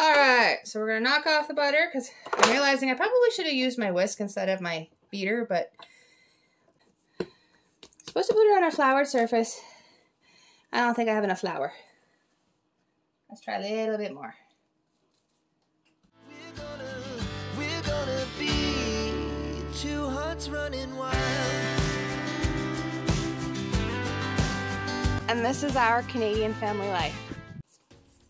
All right, so we're gonna knock off the butter because I'm realizing I probably should have used my whisk instead of my beater, but supposed to put it on a floured surface. I don't think I have enough flour. Let's try a little bit more. We're gonna, we're gonna be two hearts running wild. And this is our Canadian family life.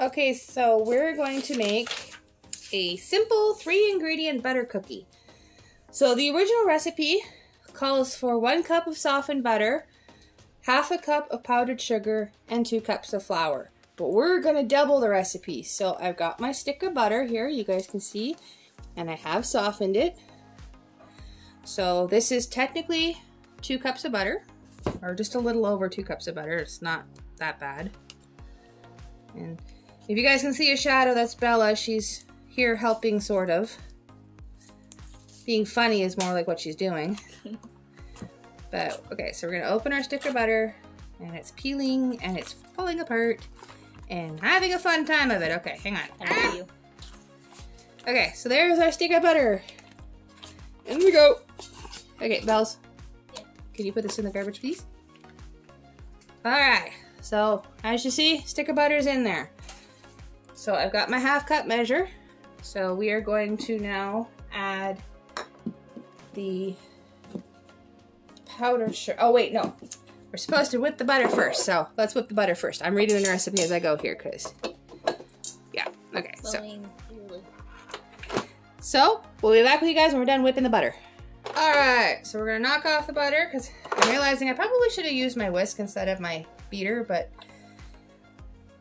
Okay, so we're going to make a simple three ingredient butter cookie. So the original recipe calls for one cup of softened butter, half a cup of powdered sugar, and two cups of flour. But we're gonna double the recipe. So I've got my stick of butter here, you guys can see, and I have softened it. So this is technically two cups of butter or just a little over two cups of butter. It's not that bad. And if you guys can see a shadow, that's Bella. She's here helping, sort of. Being funny is more like what she's doing. but, okay, so we're gonna open our sticker butter, and it's peeling, and it's falling apart, and having a fun time of it. Okay, hang on. Ah! You. Okay, so there's our sticker butter. In we go. Okay, Bells. Yeah. Can you put this in the garbage, please? Alright, so as you see, sticker butter's in there. So I've got my half cup measure. So we are going to now add the powder sugar. Oh wait, no. We're supposed to whip the butter first, so let's whip the butter first. I'm reading the recipe as I go here, because... Yeah, okay, so... So, we'll be back with you guys when we're done whipping the butter. Alright, so we're gonna knock off the butter because I'm realizing I probably should have used my whisk instead of my beater, but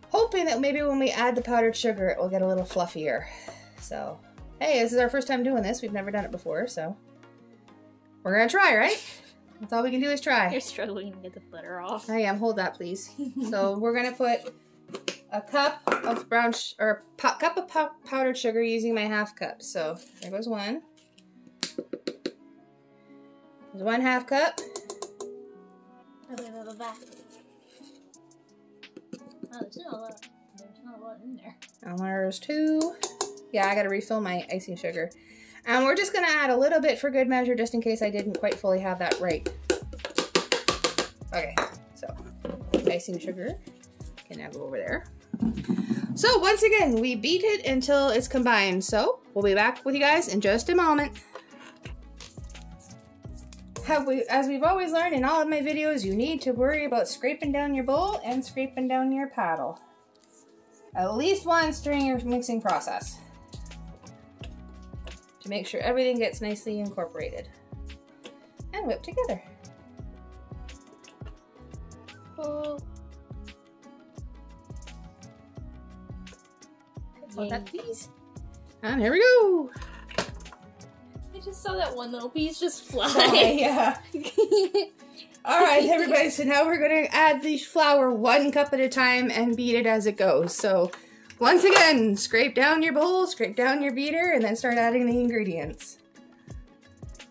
hoping that maybe when we add the powdered sugar it will get a little fluffier. So, hey, this is our first time doing this. We've never done it before, so we're gonna try, right? That's all we can do is try. You're struggling to get the butter off. I am. Hold that, please. so we're gonna put a cup of brown sh- or cup of pow- powdered sugar using my half cup. So there goes one. There's one half cup. Back. Oh, there's not a lot. In there. And there's two. Yeah, I gotta refill my icing sugar. And we're just gonna add a little bit for good measure just in case I didn't quite fully have that right. Okay, so icing sugar can now go over there. So once again, we beat it until it's combined. So we'll be back with you guys in just a moment. Have we, as we've always learned in all of my videos, you need to worry about scraping down your bowl and scraping down your paddle. At least once during your mixing process. To make sure everything gets nicely incorporated. And whipped together. Oh. Hold that, please. And here we go. I just saw that one little piece just fly. Okay, yeah. All right, everybody. So now we're gonna add the flour one cup at a time and beat it as it goes. So once again, scrape down your bowl, scrape down your beater, and then start adding the ingredients.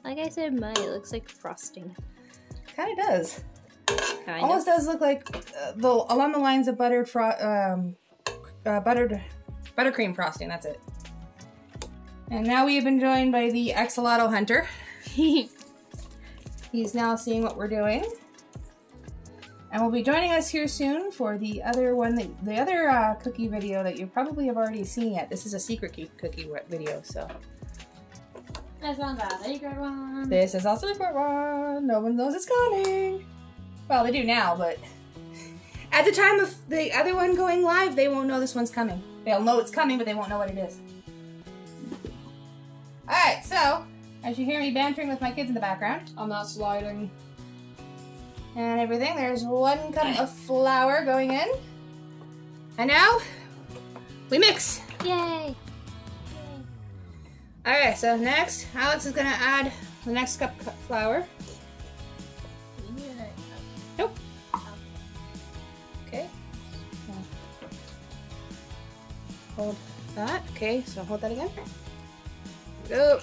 like I said, mine it looks like frosting. Kind of does. Kind Almost does look like uh, the along the lines of buttered fro- um, uh, buttered buttercream frosting. That's it. And now we have been joined by the Axolotl Hunter. He's now seeing what we're doing. And will be joining us here soon for the other one, that, the other uh, cookie video that you probably have already seen yet. This is a secret cookie video, so. Bad. There you go, one. This is also a secret one. No one knows it's coming. Well, they do now, but at the time of the other one going live, they won't know this one's coming. They'll know it's coming, but they won't know what it is. Alright, so, as you hear me bantering with my kids in the background, I'm not sliding. And everything, there's one cup of flour going in. And now, we mix. Yay! Alright, so next, Alex is gonna add the next cup of flour. Nope. Okay. Hold that. Okay, so hold that again. Go.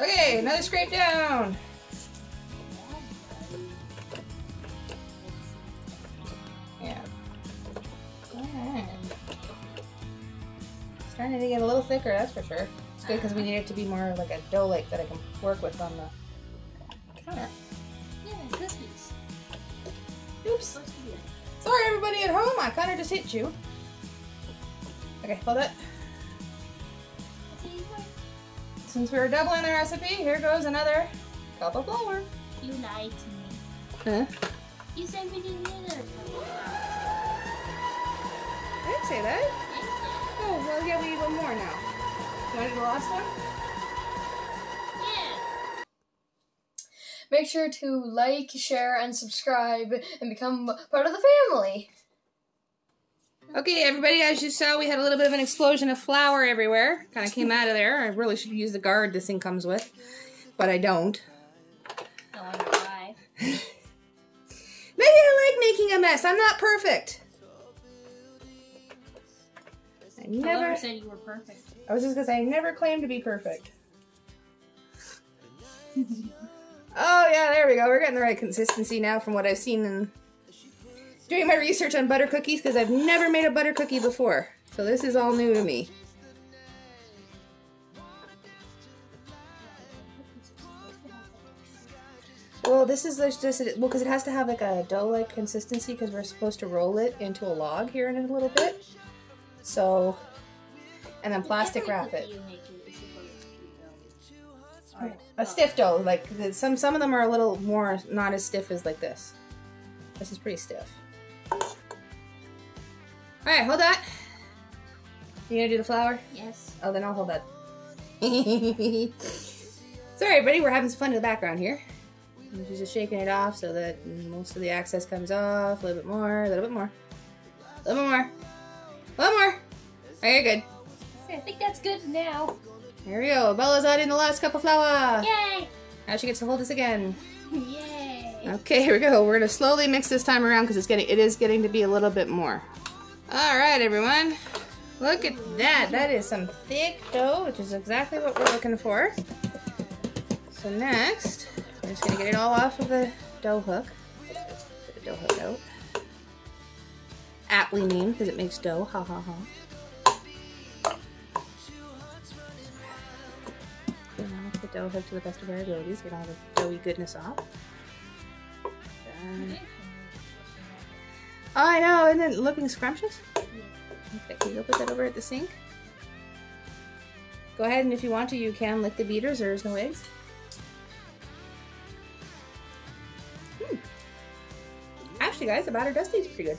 Okay, another scrape down. Yeah. Starting to get a little thicker, that's for sure. It's good because we need it to be more like a dough like that I can work with on the counter. Yeah, Oops. Sorry everybody at home, I kind of just hit you. Okay, hold it. Since we were doubling the recipe, here goes another cup of flour. You lied to me. Huh? You said we didn't need it. I didn't say that. Oh, well, yeah, we need one more now. You want to do the last one? Yeah. Make sure to like, share, and subscribe and become part of the family. Okay, everybody, as you saw, we had a little bit of an explosion of flour everywhere. Kind of came out of there. I really should use the guard this thing comes with, but I don't. I wonder why. Maybe I like making a mess. I'm not perfect. I Never never. said you were perfect. I was just gonna say I never claimed to be perfect. oh yeah, there we go. We're getting the right consistency now from what I've seen in doing my research on butter cookies because I've never made a butter cookie before. So this is all new to me. Well, this is just well because it has to have like a dough-like consistency because we're supposed to roll it into a log here in a little bit. So, and then plastic wrap it. A stiff dough, like some some of them are a little more not as stiff as like this. This is pretty stiff. All right, hold that. You gonna do the flour? Yes. Oh, then I'll hold that. Sorry, everybody, we're having some fun in the background here. She's just shaking it off so that most of the excess comes off. A little bit more, a little bit more, a little bit more, a little more. Very good. I think that's good now. Here we go. Bella's adding the last cup of flour. Yay! Now she gets to hold this again. Yay! Okay, here we go. We're gonna slowly mix this time around because it's getting it is getting to be a little bit more. All right, everyone. Look at that. That is some thick dough, which is exactly what we're looking for. So next, we're just gonna get it all off of the dough hook. The dough hook out. Aptly named because it makes dough. Ha ha ha. The dough hook to the best of our abilities. Get all the doughy goodness off. Oh, I know, isn't it looking scrumptious? Okay, can you go put that over at the sink? Go ahead and if you want to, you can lick the beaters. There's no eggs. Hmm. Actually, guys, the batter does taste pretty good.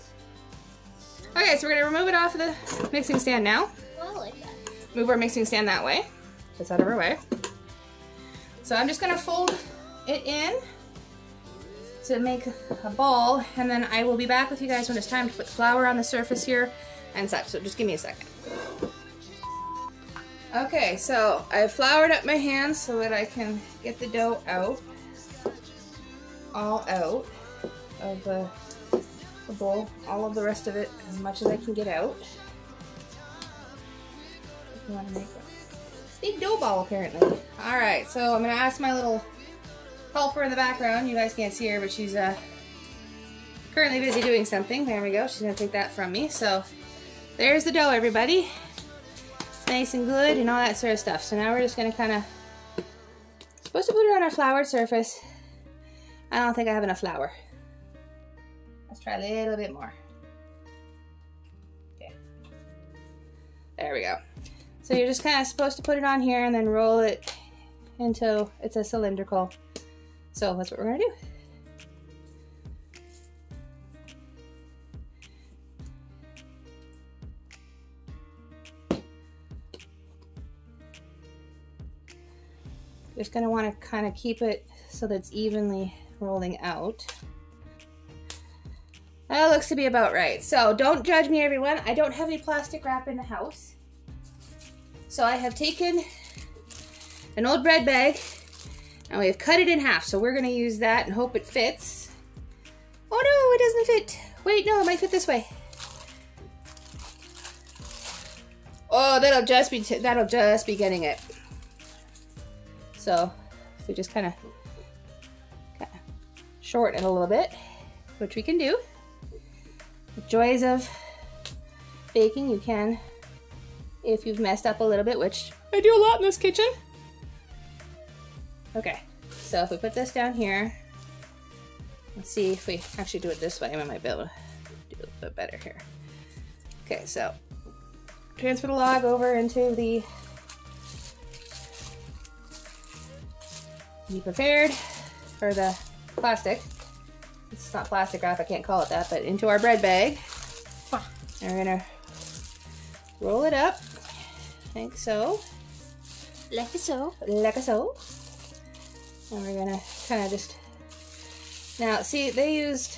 Okay, so we're gonna remove it off of the mixing stand now. Well, I like that. Move our mixing stand that way. Just out of our way. So I'm just gonna fold it in to make a ball, and then I will be back with you guys when it's time to put flour on the surface here and such. So just give me a second. Okay, so I've floured up my hands so that I can get the dough out, all out of the, the bowl, all of the rest of it, as much as I can get out. You want to make a big dough ball, apparently. All right, so I'm gonna ask my little helper in the background. You guys can't see her, but she's uh, currently busy doing something. There we go. She's gonna take that from me. So there's the dough, everybody. It's nice and good and all that sort of stuff. So now we're just gonna kind of supposed to put it on our floured surface. I don't think I have enough flour. Let's try a little bit more. Okay. There we go. So you're just kind of supposed to put it on here and then roll it until it's a cylindrical. So that's what we're gonna do. Just gonna want to kind of keep it so that it's evenly rolling out. That looks to be about right. So don't judge me, everyone. I don't have any plastic wrap in the house. So I have taken an old bread bag and we have cut it in half. So we're gonna use that and hope it fits. Oh no, it doesn't fit. Wait, no, it might fit this way. Oh, that'll just be that'll just be getting it. So we just kind of shorten it a little bit, which we can do. The joys of baking, you can if you've messed up a little bit, which I do a lot in this kitchen. Okay, so if we put this down here, let's see if we actually do it this way, I might be able to do a little bit better here. Okay, so transfer the log over into the be prepared for the plastic. It's not plastic wrap, I can't call it that, but into our bread bag. And we're gonna roll it up, like so, Like so. like so. And we're gonna kind of just, now see, they used,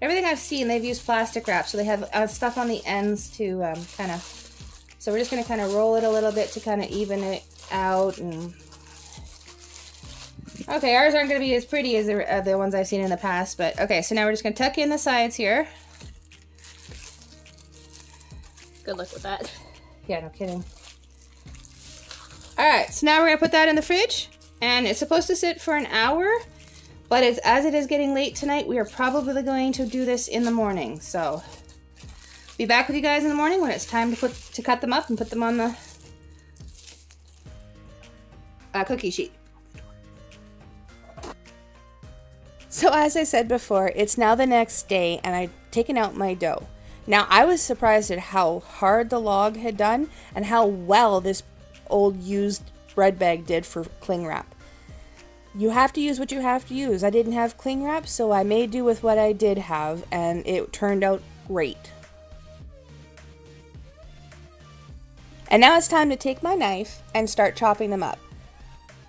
everything I've seen, they've used plastic wrap, so they have uh, stuff on the ends to um, kind of, so we're just gonna kind of roll it a little bit to kind of even it out and Okay, ours aren't going to be as pretty as the, uh, the ones I've seen in the past, but okay, so now we're just going to tuck in the sides here. Good luck with that. Yeah, no kidding. Alright, so now we're going to put that in the fridge, and it's supposed to sit for an hour, but it's, as it is getting late tonight, we are probably going to do this in the morning, so be back with you guys in the morning when it's time to put to cut them up and put them on the uh, cookie sheet. So as I said before, it's now the next day and I've taken out my dough. Now I was surprised at how hard the log had done and how well this old used bread bag did for cling wrap. You have to use what you have to use. I didn't have cling wrap, so I made do with what I did have and it turned out great. And now it's time to take my knife and start chopping them up.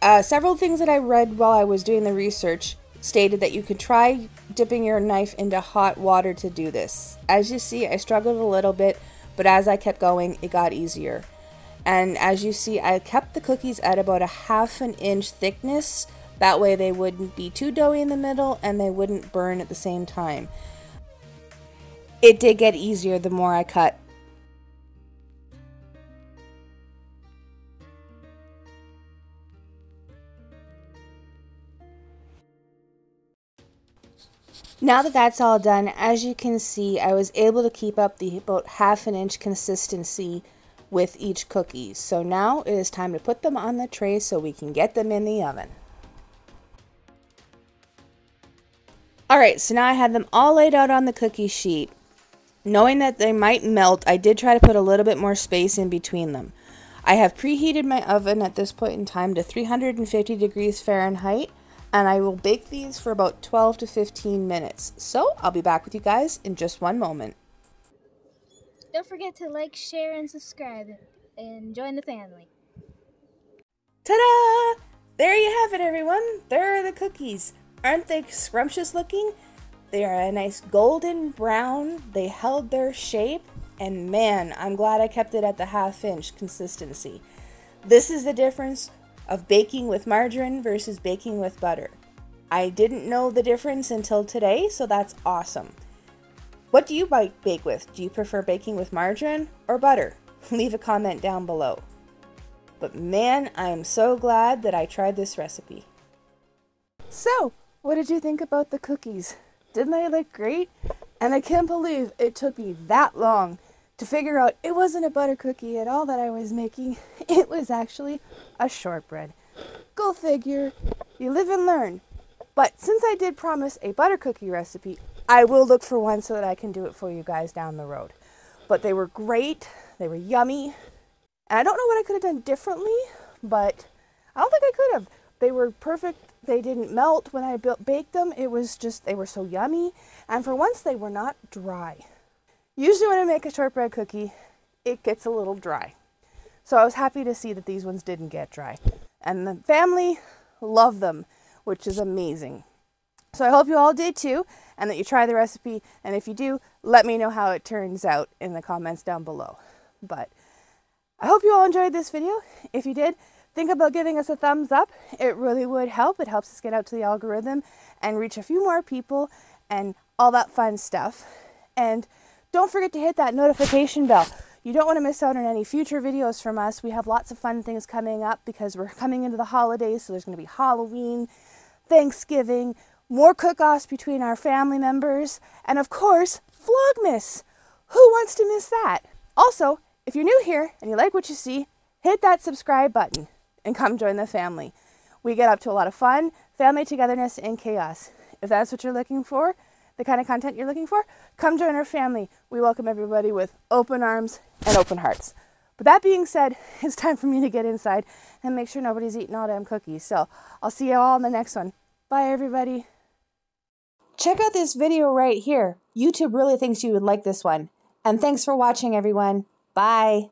Uh, several things that I read while I was doing the research stated that you could try dipping your knife into hot water to do this. As you see, I struggled a little bit, but as I kept going, it got easier. And as you see, I kept the cookies at about a half an inch thickness. That way they wouldn't be too doughy in the middle and they wouldn't burn at the same time. It did get easier the more I cut. Now that that's all done, as you can see, I was able to keep up the about half an inch consistency with each cookie. So now it is time to put them on the tray so we can get them in the oven. Alright, so now I have them all laid out on the cookie sheet. Knowing that they might melt, I did try to put a little bit more space in between them. I have preheated my oven at this point in time to 350 degrees Fahrenheit and I will bake these for about 12 to 15 minutes. So I'll be back with you guys in just one moment. Don't forget to like, share, and subscribe, and join the family. Ta-da! There you have it, everyone. There are the cookies. Aren't they scrumptious looking? They are a nice golden brown. They held their shape. And man, I'm glad I kept it at the half inch consistency. This is the difference of baking with margarine versus baking with butter. I didn't know the difference until today, so that's awesome. What do you bake with? Do you prefer baking with margarine or butter? Leave a comment down below. But man, I am so glad that I tried this recipe. So, what did you think about the cookies? Didn't they look great? And I can't believe it took me that long to figure out it wasn't a butter cookie at all that I was making. It was actually a shortbread. Go figure. You live and learn. But since I did promise a butter cookie recipe, I will look for one so that I can do it for you guys down the road. But they were great. They were yummy. And I don't know what I could have done differently, but I don't think I could have. They were perfect. They didn't melt when I baked them. It was just, they were so yummy. And for once, they were not dry. Usually when I make a shortbread cookie, it gets a little dry. So I was happy to see that these ones didn't get dry. And the family loved them, which is amazing. So I hope you all did too, and that you try the recipe. And if you do, let me know how it turns out in the comments down below. But I hope you all enjoyed this video. If you did, think about giving us a thumbs up. It really would help. It helps us get out to the algorithm and reach a few more people and all that fun stuff. And don't forget to hit that notification bell. You don't want to miss out on any future videos from us. We have lots of fun things coming up because we're coming into the holidays, so there's going to be Halloween, Thanksgiving, more cook-offs between our family members, and of course, Vlogmas. Who wants to miss that? Also, if you're new here and you like what you see, hit that subscribe button and come join the family. We get up to a lot of fun, family togetherness, and chaos. If that's what you're looking for, the kind of content you're looking for, come join our family. We welcome everybody with open arms and open hearts. But that being said, it's time for me to get inside and make sure nobody's eating all damn cookies. So I'll see you all in the next one. Bye, everybody. Check out this video right here. YouTube really thinks you would like this one. And thanks for watching, everyone. Bye.